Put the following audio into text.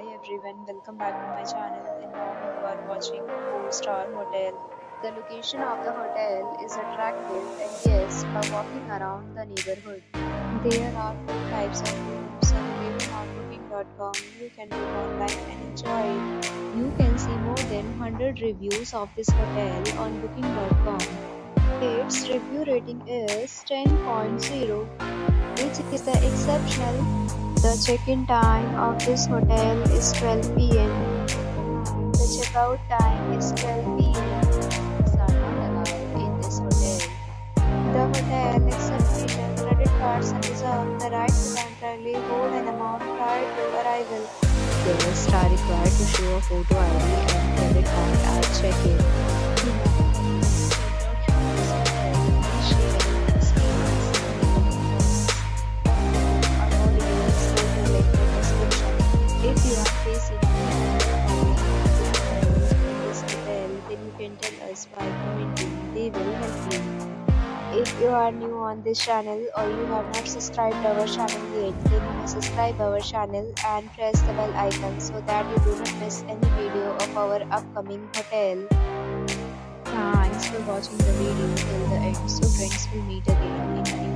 Hi everyone, welcome back to my channel and now you are watching a 4-star hotel. The location of the hotel is attractive and guests love walking around the neighborhood. There are four types of rooms available on booking.com. You can book online and enjoy it. You can see more than 100 reviews of this hotel on booking.com. Its review rating is 10.0 which is the exceptional the check-in time of this hotel is 12 p.m. The checkout time is 12 p.m. Pets are not allowed in this hotel. The hotel accepts major credit cards and reserves the right to temporarily hold an amount prior to arrival. Guests are required to show a photo ID and credit us by commenting. They will help you. If you are new on this channel or you have not subscribed our channel yet, then subscribe our channel and press the bell icon so that you do not miss any video of our upcoming hotel. Thanks for watching the video till the end. So friends will meet again in a.